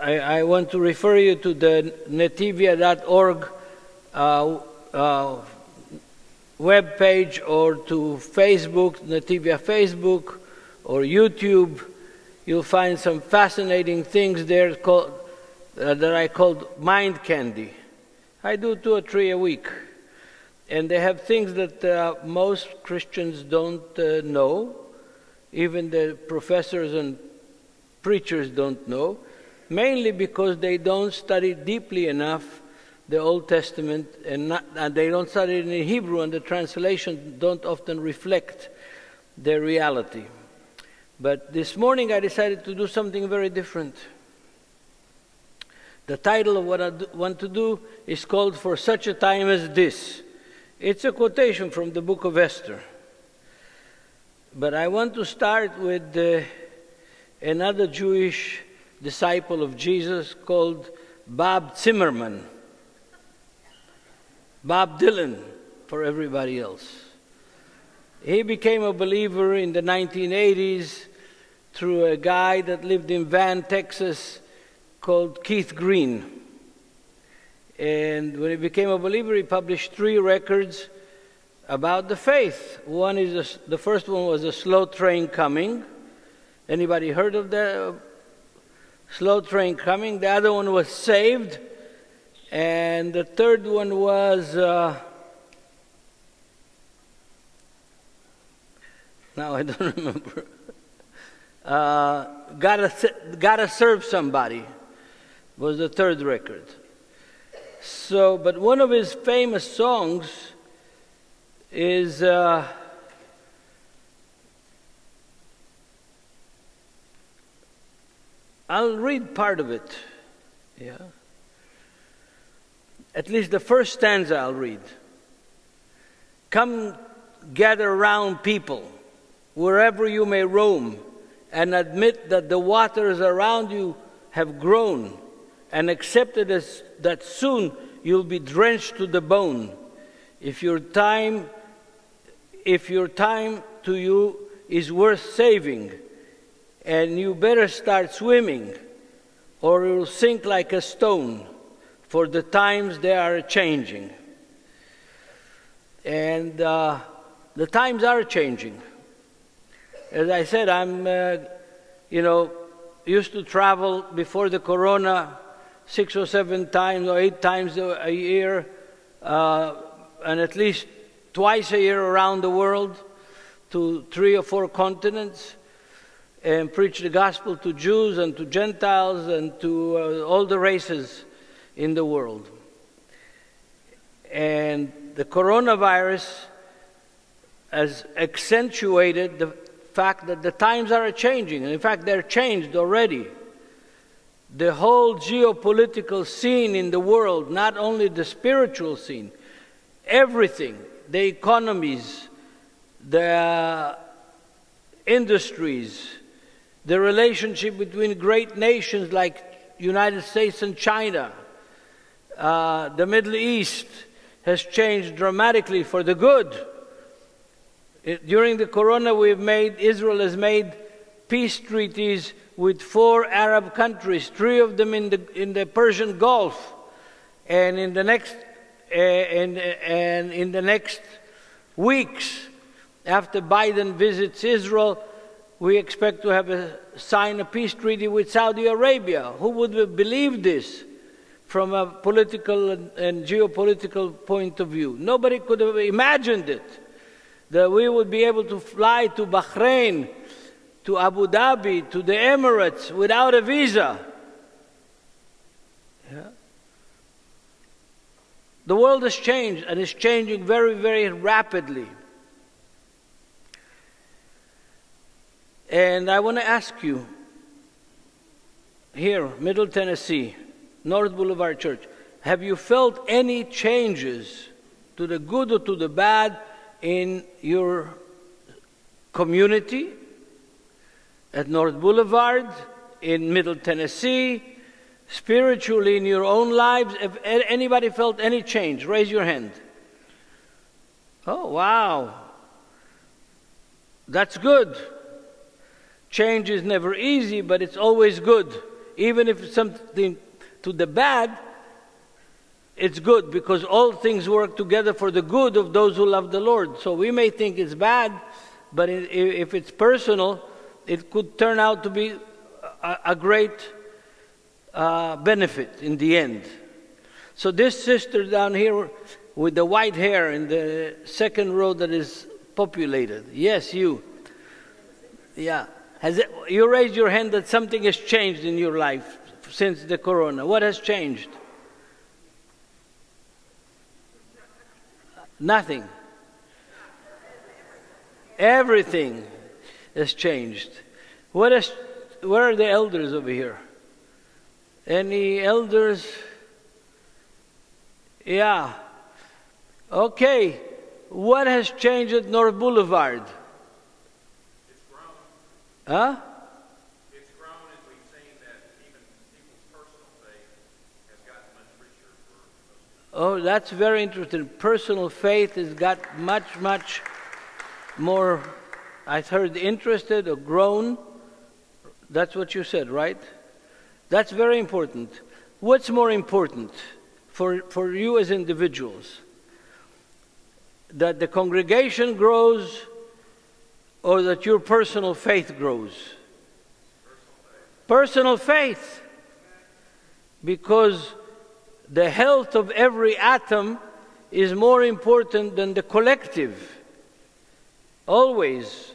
I, I, want to refer you to the netivyah.org uh, uh, web page or to Facebook, Netivyah Facebook, or YouTube. You'll find some fascinating things there called, uh, that I called mind candy. I do two or three a week. And they have things that uh, most Christians don't uh, know, even the professors and preachers don't know, mainly because they don't study deeply enough the Old Testament and, not, and they don't study it in Hebrew, and the translation don't often reflect their reality. But this morning I decided to do something very different. The title of what I want to do is called For Such a Time as This. It's a quotation from the book of Esther. But I want to start with uh, another Jewish disciple of Jesus called Bob Zimmerman. Bob Dylan for everybody else. He became a believer in the 1980s through a guy that lived in Van, Texas, called Keith Green. And when he became a believer, he published three records about the faith. One is a, the first one was a slow train coming. Anybody heard of the slow train coming? The other one was saved, and the third one was. Uh, now I don't remember. Uh, gotta, gotta serve somebody was the third record. So, but one of his famous songs is uh, I'll read part of it. Yeah. At least the first stanza I'll read. Come gather round people, wherever you may roam, and admit that the waters around you have grown and accepted as that soon you'll be drenched to the bone. If your time, if your time to you is worth saving, and you better start swimming, or you'll sink like a stone, for the times they are changing. And uh, the times are changing. As I said, I'm, uh, you know, used to travel before the corona six or seven times or eight times a year, uh, and at least twice a year around the world to three or four continents and preach the gospel to Jews and to Gentiles and to uh, all the races in the world. And the coronavirus has accentuated the fact that the times are changing. And in fact, they're changed already the whole geopolitical scene in the world, not only the spiritual scene, everything, the economies, the industries, the relationship between great nations like United States and China, uh, the Middle East has changed dramatically for the good. It, during the corona, we've made Israel has made peace treaties with four Arab countries, three of them in the, in the Persian Gulf. And in the next, uh, and, and in the next weeks, after Biden visits Israel, we expect to have a, sign a peace treaty with Saudi Arabia. Who would believe this from a political and, and geopolitical point of view? Nobody could have imagined it. That we would be able to fly to Bahrain to Abu Dhabi, to the Emirates without a visa. Yeah. The world has changed and is changing very, very rapidly. And I want to ask you here, Middle Tennessee, North Boulevard Church, have you felt any changes to the good or to the bad in your community, at North Boulevard, in Middle Tennessee, spiritually in your own lives? Have anybody felt any change? Raise your hand. Oh, wow. That's good. Change is never easy, but it's always good. even if it's something to the bad, it's good because all things work together for the good of those who love the Lord. So we may think it's bad, but if it's personal, it could turn out to be a, great uh, benefit in the end. So this sister down here with the white hair in the second row that is populated. Yes, you. Yeah. Has you raised your hand that something has changed in your life since the corona. What has changed? Nothing. Everything has changed. What is, where are the elders over here? Any elders? Yeah. Okay. What has changed at North Boulevard? Huh? It's grown, and we've seen that even people's personal faith has gotten much richer Oh, that's very interesting. Personal faith has got much, much more, I heard, interested or grown. That's what you said, right? That's very important. What's more important for, for you as individuals? that the congregation grows or that your personal faith grows? Personal faith. Because the health of every atom is more important than the collective. Always.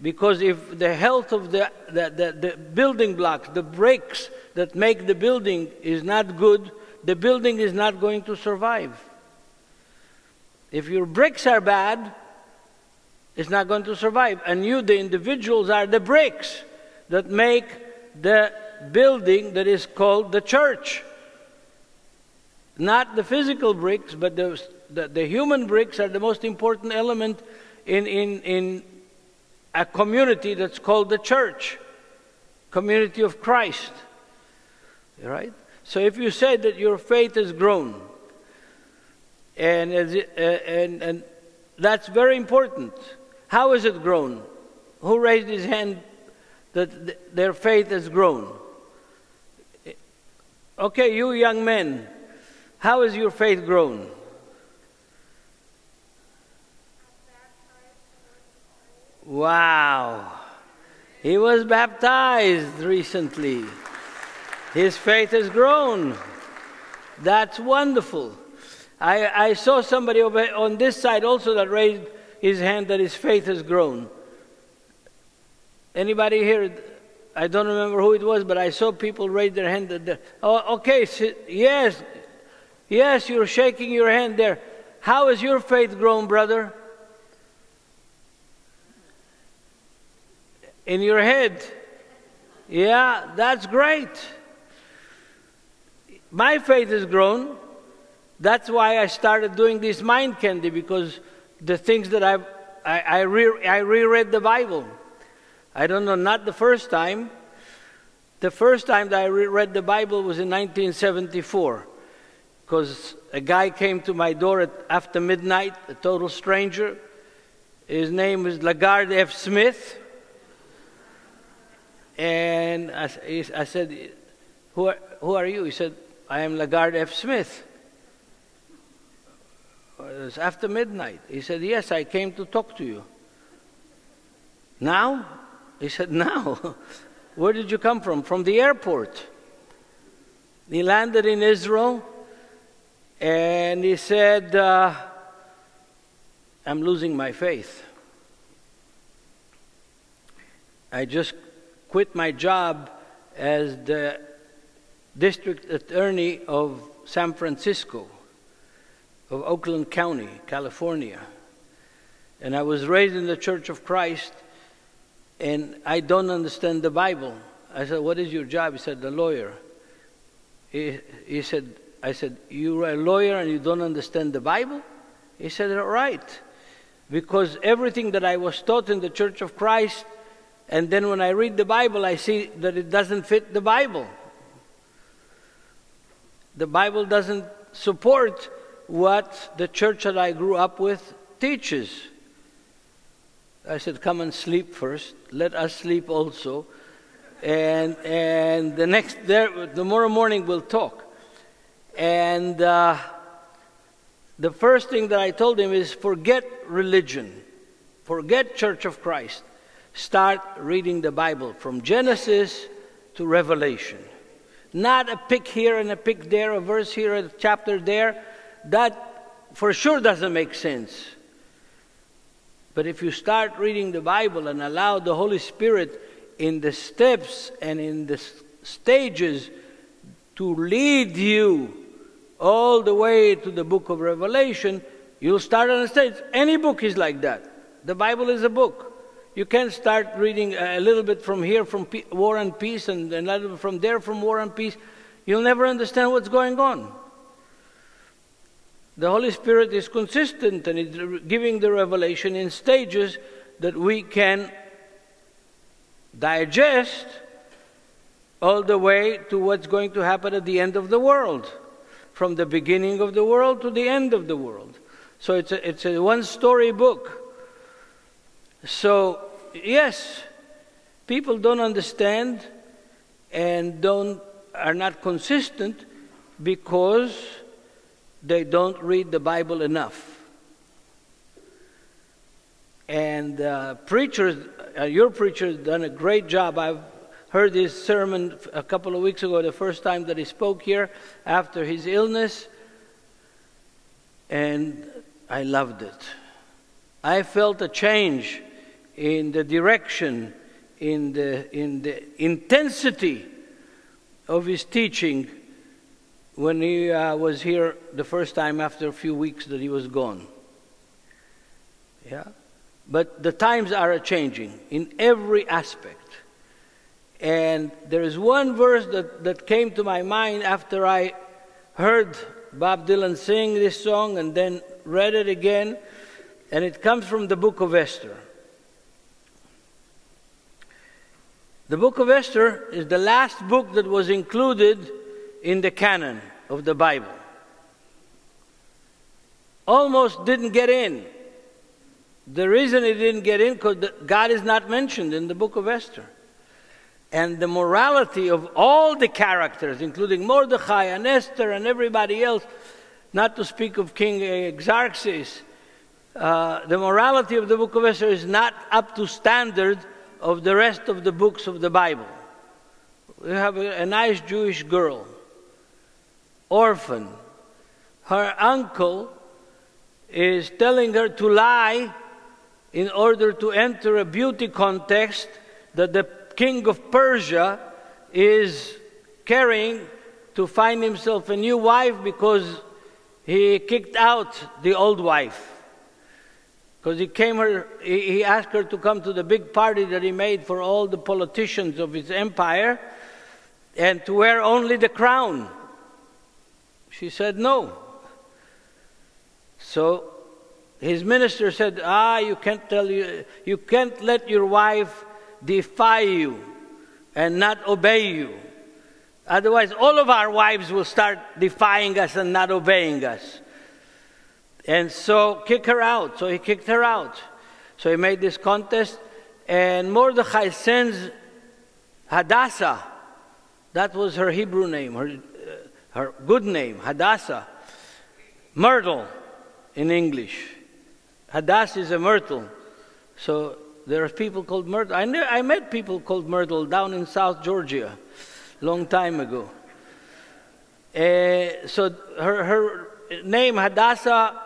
Because if the health of the, the, the, the, building blocks, the bricks that make the building is not good, the building is not going to survive. If your bricks are bad, it's not going to survive. And you, the individuals, are the bricks that make the building that is called the church. Not the physical bricks, but the, the, the human bricks are the most important element in, in, in a community that's called the church, community of Christ. Right? So if you say that your faith has grown, and, uh, and, and that's very important. How has it grown? Who raised his hand that their faith has grown? Okay, you young men, how has your faith grown? Wow. He was baptized recently. His faith has grown. That's wonderful. I, I saw somebody over on this side also that raised his hand that his faith has grown. Anybody here? I don't remember who it was, but I saw people raise their hand. Oh, okay, yes, yes, you're shaking your hand there. How has your faith grown, brother? In your head. Yeah, that's great. My faith has grown. That's why I started doing this mind candy because the things that I've, I, I, re, I reread the Bible. I don't know, not the first time. The first time that I reread the Bible was in 1974 because a guy came to my door at, after midnight, a total stranger. His name was LaGard F. Smith. And I, I said, who are, who are you? He said, I am LaGard F. Smith. Was after midnight. He said, Yes, I came to talk to you. Now? He said, Now. Where did you come from? From the airport. He landed in Israel and he said, uh, I'm losing my faith. I just quit my job as the district attorney of San Francisco of Oakland County, California. And I was raised in the Church of Christ, and I don't understand the Bible. I said, What is your job? He said, The lawyer. He, he said, I said, You're a lawyer and you don't understand the Bible? He said, Right. Because everything that I was taught in the Church of Christ, and then when I read the Bible, I see that it doesn't fit the Bible. The Bible doesn't support what the church that I grew up with teaches. I said, Come and sleep first. Let us sleep also. and and the next there tomorrow morning we'll talk. And uh, the first thing that I told him is forget religion, forget Church of Christ. Start reading the Bible from Genesis to Revelation. Not a pick here and a pick there, a verse here, a chapter there. That for sure doesn't make sense. But if you start reading the Bible and allow the Holy Spirit in the steps and in the stages to lead you all the way to the book of Revelation, you'll start stage. Any book is like that. The Bible is a book. You can't start reading a little bit from here from War and Peace and a little bit from there from War and Peace. You'll never understand what's going on. The Holy Spirit is consistent and is giving the revelation in stages that we can digest all the way to what's going to happen at the end of the world, from the beginning of the world to the end of the world. So it's a, it's a one story book. So, yes, people don't understand and don't, are not consistent because they don't read the Bible enough. And uh, preachers, uh, your preacher has done a great job. I've heard his sermon a couple of weeks ago, the first time that he spoke here after his illness, and I loved it. I felt a change in the direction, in the, in the intensity of his teaching when he uh, was here the first time after a few weeks that he was gone. Yeah? But the times are changing in every aspect. And there is one verse that, that came to my mind after I heard Bob Dylan sing this song and then read it again, and it comes from the book of Esther. The book of Esther is the last book that was included in the canon of the Bible. Almost didn't get in. The reason it didn't get in because God is not mentioned in the book of Esther. And the morality of all the characters, including Mordecai and Esther and everybody else, not to speak of King Xerxes, uh, the morality of the book of Esther is not up to standard of the rest of the books of the Bible. We have a, a nice Jewish girl, orphan. Her uncle is telling her to lie in order to enter a beauty contest that the king of Persia is carrying to find himself a new wife because he kicked out the old wife. Because he came her, he asked her to come to the big party that he made for all the politicians of his empire and to wear only the crown. She said no. So his minister said, Ah, you can't tell you, you can't let your wife defy you and not obey you. Otherwise, all of our wives will start defying us and not obeying us. And so kick her out. So he kicked her out. So he made this contest, and Mordechai sends Hadassah. That was her Hebrew name, her, her good name, Hadassah. Myrtle in English. Hadassah is a myrtle. So there are people called Myrtle. I, I met people called Myrtle down in South Georgia long time ago. Uh, so her, her name, Hadassah,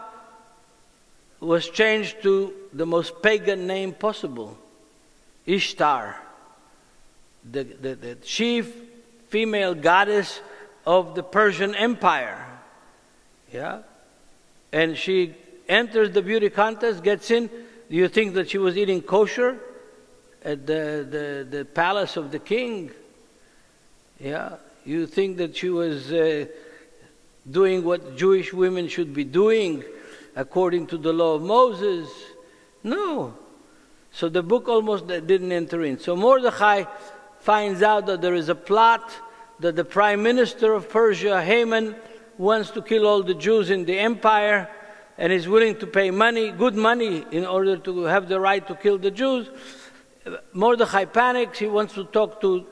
was changed to the most pagan name possible Ishtar, the, the, the chief female goddess of the Persian Empire. Yeah? And she enters the beauty contest, gets in. Do you think that she was eating kosher at the, the, the palace of the king? Yeah? You think that she was uh, doing what Jewish women should be doing? according to the law of Moses? No. So the book almost didn't enter in. So Mordechai finds out that there is a plot that the prime minister of Persia, Haman, wants to kill all the Jews in the empire and is willing to pay money, good money, in order to have the right to kill the Jews. Mordechai panics. He wants to talk to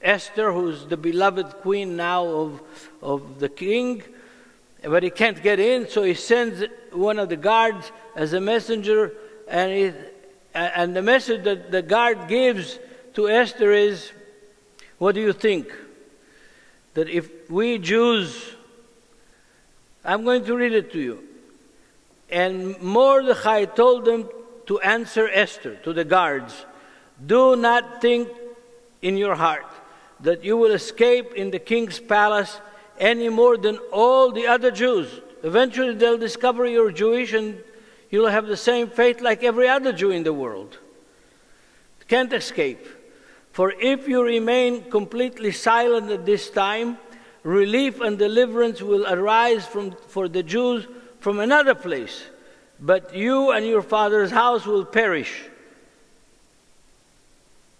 Esther, who's the beloved queen now of, of the king, but he can't get in, so he sends one of the guards as a messenger, and, he, and the message that the guard gives to Esther is what do you think? That if we Jews, I'm going to read it to you. And Mordechai told them to answer Esther, to the guards, do not think in your heart that you will escape in the king's palace any more than all the other Jews. Eventually, they'll discover you're Jewish and you'll have the same fate like every other Jew in the world. Can't escape. For if you remain completely silent at this time, relief and deliverance will arise from, for the Jews from another place, but you and your father's house will perish.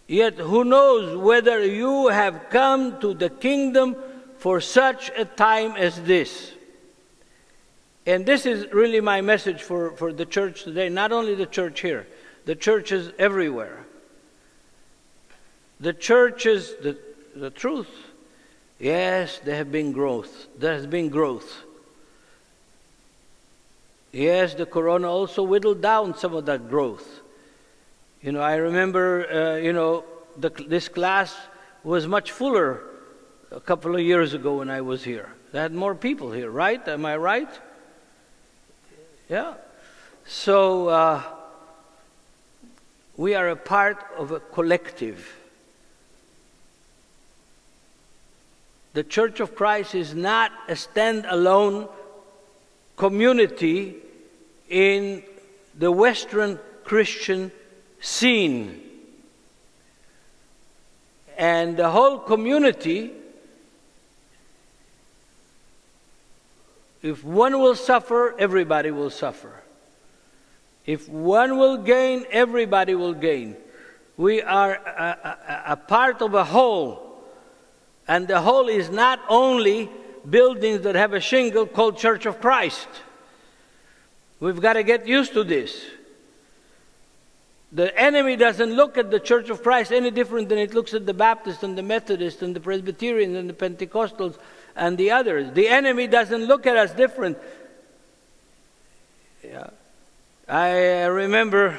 Yet who knows whether you have come to the kingdom for such a time as this? And this is really my message for, for the church today, not only the church here, the churches everywhere. The churches, the, the truth, yes, there have been growth. There has been growth. Yes, the corona also whittled down some of that growth. You know, I remember, uh, you know, the, this class was much fuller a couple of years ago when I was here. They had more people here, right? Am I right? Yeah. So uh, we are a part of a collective. The Church of Christ is not a stand-alone community in the Western Christian scene. And the whole community, if one will suffer, everybody will suffer. If one will gain, everybody will gain. We are a, a, a part of a whole. And the whole is not only buildings that have a shingle called Church of Christ. We've got to get used to this. The enemy doesn't look at the Church of Christ any different than it looks at the Baptists and the Methodists and the Presbyterians and the Pentecostals and the others. The enemy doesn't look at us different. Yeah. I uh, remember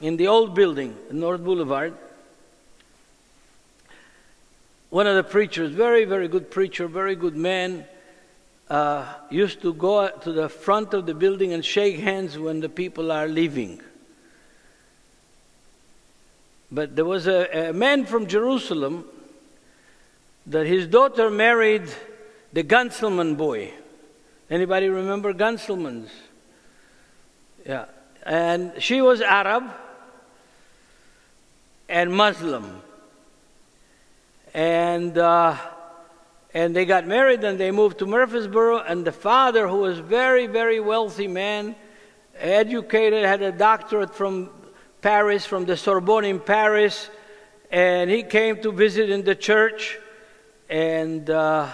in the old building, North Boulevard, one of the preachers, very, very good preacher, very good man, uh, used to go to the front of the building and shake hands when the people are leaving. But there was a, a man from Jerusalem that his daughter married the Gunselman boy. Anybody remember Gunselmans? Yeah. And she was Arab and Muslim. And, uh, and they got married and they moved to Murfreesboro. And the father, who was very, very wealthy man, educated, had a doctorate from Paris, from the Sorbonne in Paris, and he came to visit in the church, and uh,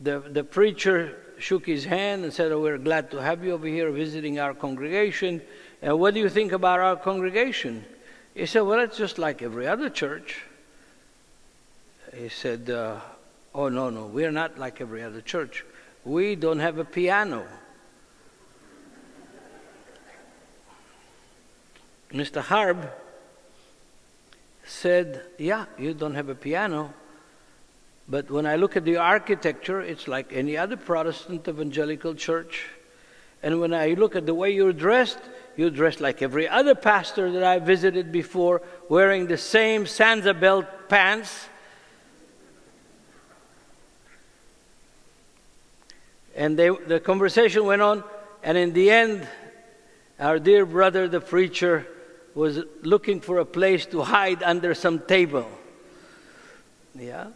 the, the preacher shook his hand and said, oh, We're glad to have you over here visiting our congregation. And what do you think about our congregation? He said, Well, it's just like every other church. He said, uh, Oh, no, no, we're not like every other church. We don't have a piano. Mr. Harb said, Yeah, you don't have a piano, but when I look at the architecture, it's like any other Protestant evangelical church. And when I look at the way you're dressed, you're dressed like every other pastor that I visited before, wearing the same Sansabelt pants. And they, the conversation went on, and in the end, our dear brother, the preacher, was looking for a place to hide under some table. Yeah?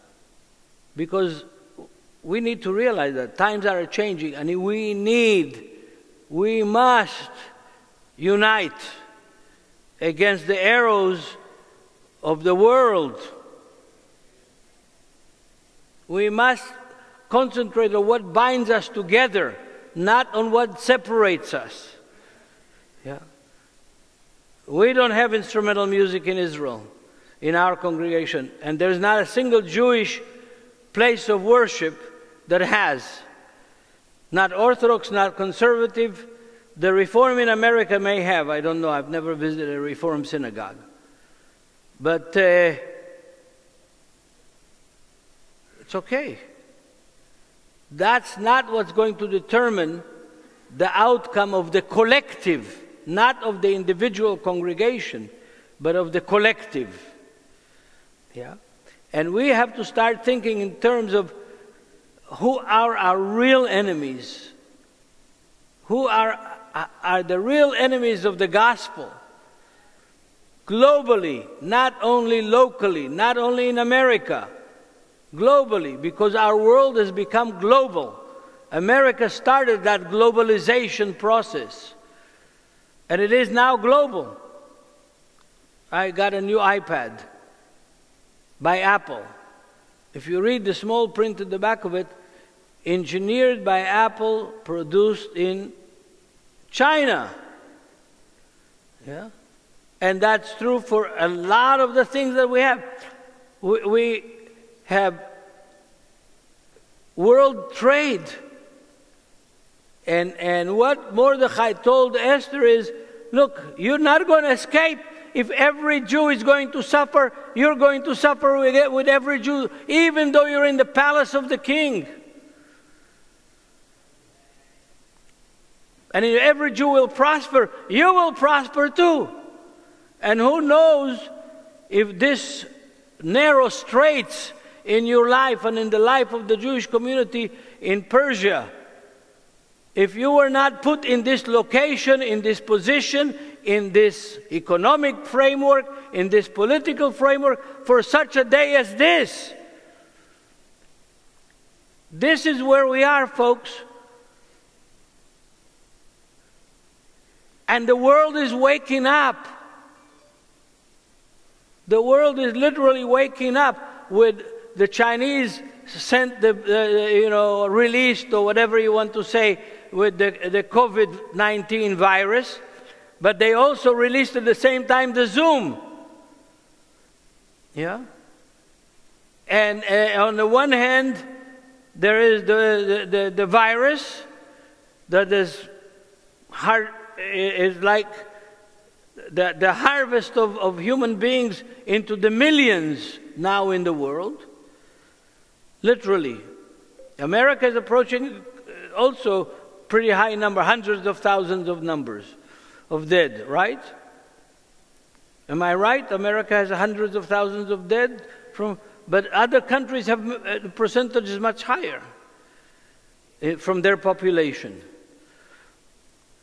Because we need to realize that times are changing and we need, we must unite against the arrows of the world. We must concentrate on what binds us together, not on what separates us. Yeah. We don't have instrumental music in Israel. in our congregation, and there's not a single Jewish place of worship that has. Not Orthodox, not conservative. The Reform in America may have, I don't know, I've never visited a Reform synagogue. But uh, it's okay. That's not what's going to determine the outcome of the collective, not of the individual congregation, but of the collective. Yeah? And we have to start thinking in terms of who are our real enemies? Who are, are the real enemies of the gospel? Globally, not only locally, not only in America, globally, because our world has become global. America started that globalization process, and it is now global. I got a new iPad by Apple. If you read the small print at the back of it, engineered by Apple, produced in China. Yeah? And that's true for a lot of the things that we have. We, we have world trade. And, and what Mordechai told Esther is look, you're not going to escape. If every Jew is going to suffer, you're going to suffer with, it, with every Jew, even though you're in the palace of the king. And if every Jew will prosper, you will prosper too. And who knows if this narrow straits in your life and in the life of the Jewish community in Persia, if you were not put in this location, in this position, in this economic framework, in this political framework, for such a day as this. This is where we are, folks. And the world is waking up. The world is literally waking up with the Chinese sent the, uh, you know, released or whatever you want to say with the, the COVID 19 virus, but they also released at the same time the Zoom. Yeah? And uh, on the one hand, there is the, the, the, the virus that is hard, is like the, the harvest of, of human beings into the millions now in the world. Literally. America is approaching also pretty high number, hundreds of thousands of numbers of dead, right? Am I right? America has hundreds of thousands of dead from, but other countries have uh, the percentage is much higher eh, from their population.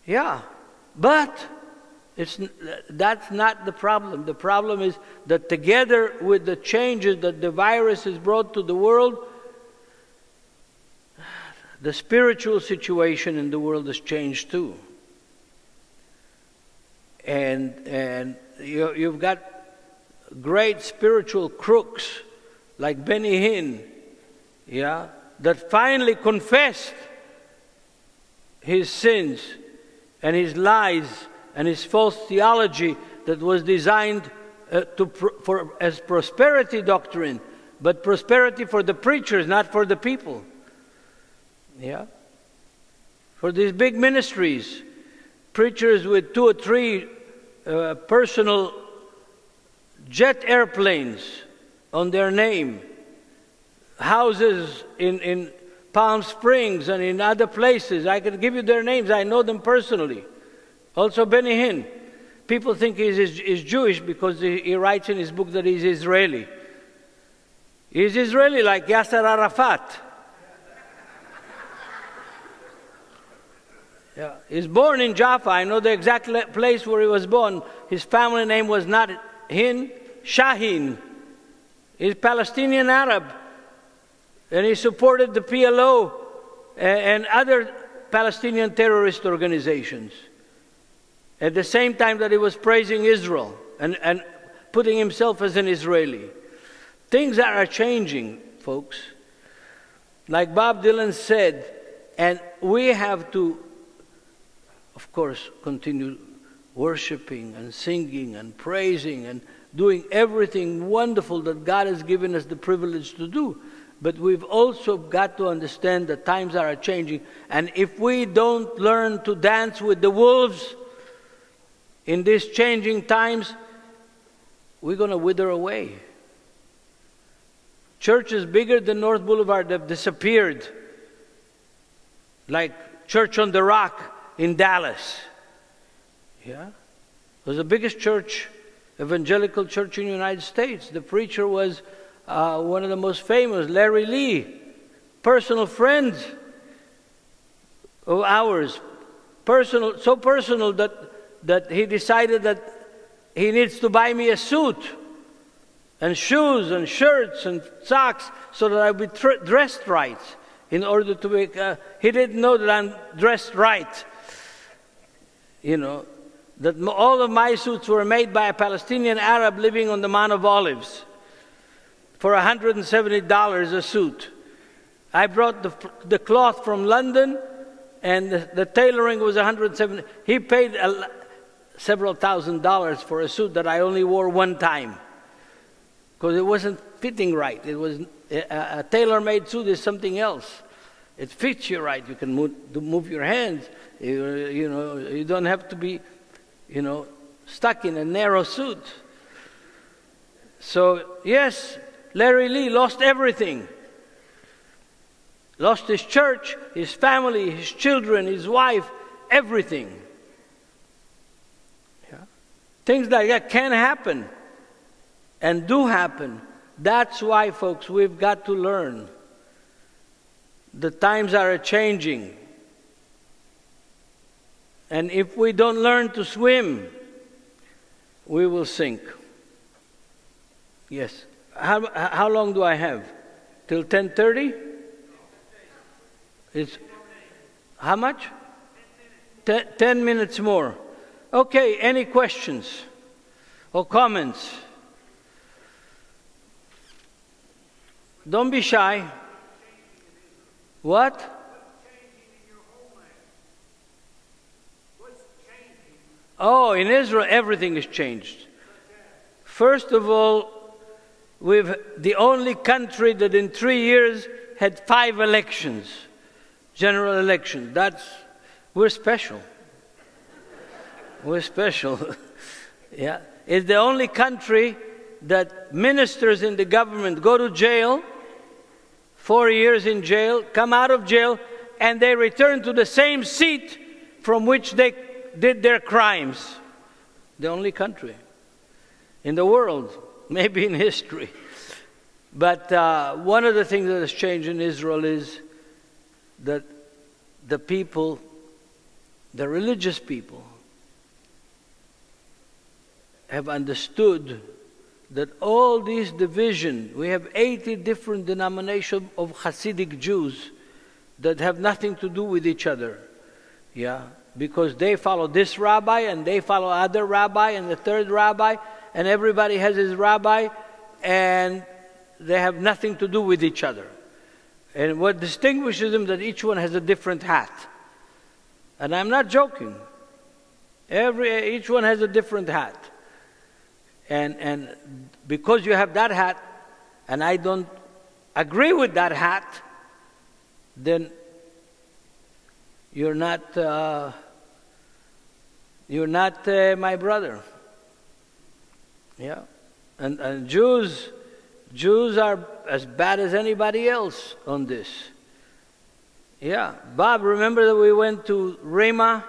Yeah, but it's, that's not the problem. The problem is that together with the changes that the virus has brought to the world, the spiritual situation in the world has changed too. And, and you, you've got great spiritual crooks like Benny Hinn, yeah, that finally confessed his sins and his lies and his false theology that was designed uh, to for, as prosperity doctrine, but prosperity for the preachers, not for the people. Yeah? For these big ministries, preachers with two or three uh, personal jet airplanes on their name, houses in, in Palm Springs and in other places. I can give you their names, I know them personally. Also, Benny Hinn. People think he's, he's Jewish because he, he writes in his book that he's Israeli. He's Israeli like Yasser Arafat. Yeah. He's born in Jaffa. I know the exact place where he was born. His family name was not Hin, Shahin. He's Palestinian Arab. And he supported the PLO eh, and other Palestinian terrorist organizations. At the same time that he was praising Israel and, and putting himself as an Israeli. Things are changing, folks. Like Bob Dylan said, and we have to of course, continue worshiping and singing and praising and doing everything wonderful that God has given us the privilege to do. But we've also got to understand that times are changing. And if we don't learn to dance with the wolves in these changing times, we're going to wither away. Churches bigger than North Boulevard have disappeared, like Church on the Rock in Dallas. Yeah? It was the biggest church, evangelical church in the United States. The preacher was uh, one of the most famous, Larry Lea, personal friend of ours. Personal, so personal that, that he decided that he needs to buy me a suit and shoes and shirts and socks so that I'll be tr- dressed right in order to make. Uh, he didn't know that I'm dressed right. You know, that all of my suits were made by a Palestinian Arab living on the Mount of Olives for $170 a suit. I brought the, the cloth from London and the, the tailoring was 170 he paid a, several thousand dollars for a suit that I only wore one time because it wasn't fitting right. It was a, a tailor-made suit is something else. It fits you right. You can move, move your hands. You, you know, you don't have to be, you know, stuck in a narrow suit. So yes, Larry Lea lost everything. Lost his church, his family, his children, his wife, everything. Things like that can happen and do happen. That's why, folks, we've got to learn. The times are changing. And if we don't learn to swim, we will sink. Yes. How, how long do I have? Till 10:30? It's how much? Ten, 10 minutes more. Okay, any questions or comments? Don't be shy. What? Oh, in Israel, everything has changed. First of all, we've the only country that in three years had five elections, general elections. That's we're special. We're special. yeah, it's the only country that ministers in the government go to jail four years in jail, come out of jail, and they return to the same seat from which they did their crimes. The only country in the world, maybe in history. But uh, one of the things that has changed in Israel is that the people, the religious people, have understood that all these division, we have 80 different denominations of Hasidic Jews that have nothing to do with each other. Yeah, because they follow this rabbi and they follow other rabbi and the third rabbi and everybody has his rabbi and they have nothing to do with each other. And what distinguishes them that each one has a different hat. And I'm not joking. Every each one has a different hat. And, and because you have that hat, and I don't agree with that hat, then you're not, uh, you're not uh, my brother. Yeah. And, and Jews, Jews are as bad as anybody else on this. Yeah. Bob, remember that we went to Ramah,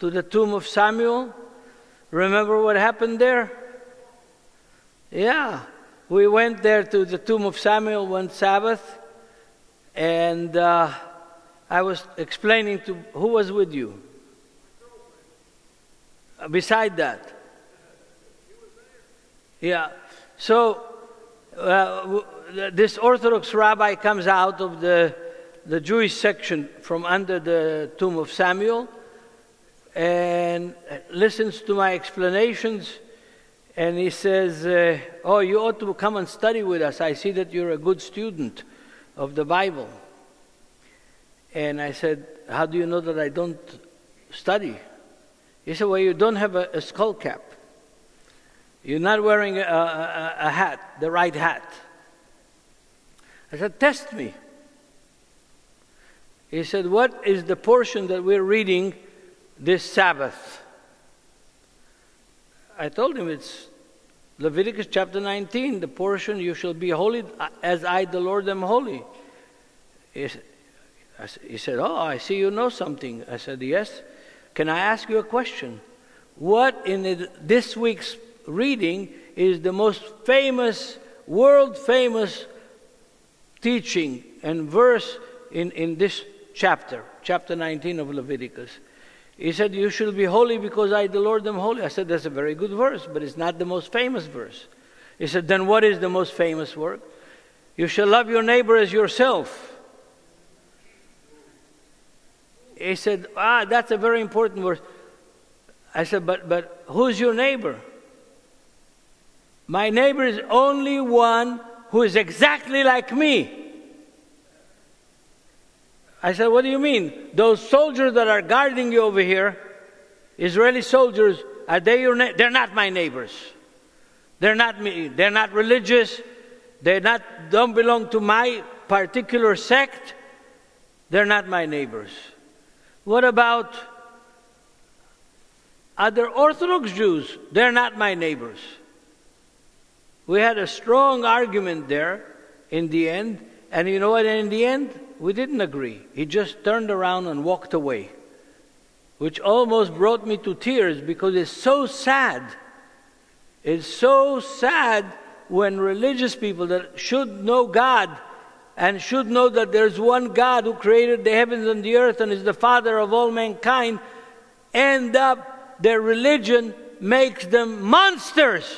to the tomb of Samuel? Remember what happened there? Yeah, we went there to the tomb of Samuel one Sabbath, and uh, I was explaining to who was with you. Beside that, yeah. So uh, this Orthodox rabbi comes out of the the Jewish section from under the tomb of Samuel and listens to my explanations and he says, uh, Oh, you ought to come and study with us. I see that you're a good student of the Bible. And I said, How do you know that I don't study? He said, Well, you don't have a, a skull cap. You're not wearing a, a, a hat, the right hat. I said, Test me. He said, What is the portion that we're reading this Sabbath? I told him it's Leviticus chapter 19, the portion, you shall be holy as I, the Lord, am holy. He, said, Oh, I see you know something. I said, Yes. Can I ask you a question? What in this week's reading is the most famous, world famous teaching and verse in, in this chapter, chapter 19 of Leviticus. He said, You should be holy because I, the Lord, am holy. I said, That's a very good verse, but it's not the most famous verse. He said, Then what is the most famous work? You shall love your neighbor as yourself. He said, Ah, that's a very important verse. I said, But, but who's your neighbor? My neighbor is only one who is exactly like me. I said, What do you mean? Those soldiers that are guarding you over here, Israeli soldiers, are they your na- They're not my neighbors. They're not me. They're not religious. They not don't belong to my particular sect. They're not my neighbors. What about other Orthodox Jews? They're not my neighbors. We had a strong argument there in the end, and you know what? In the end, we didn't agree. He just turned around and walked away, which almost brought me to tears because it's so sad. It's so sad when religious people that should know God and should know that there's one God who created the heavens and the earth and is the Father of all mankind end up their religion makes them monsters.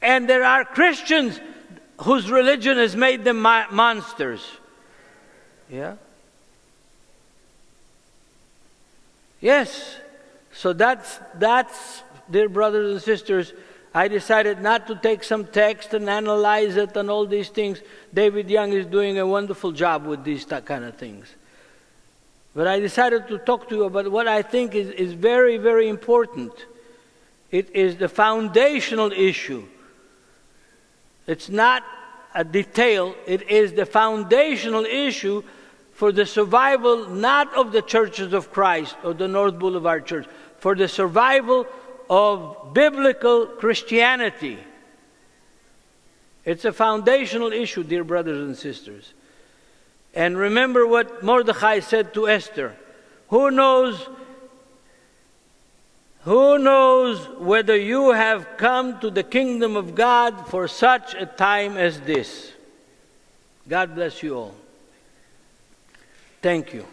And there are Christians whose religion has made them monsters. Yeah? Yes. So that's, that's, dear brothers and sisters, I decided not to take some text and analyze it and all these things. David Young is doing a wonderful job with these kind of things. But I decided to talk to you about what I think is, is very, very important. It is the foundational issue it's not a detail, it is the foundational issue for the survival not of the churches of Christ or the North Boulevard Church, for the survival of biblical Christianity. It's a foundational issue, dear brothers and sisters. And remember what Mordecai said to Esther Who knows who knows whether you have come to the kingdom of God for such a time as this? God bless you all. Thank you.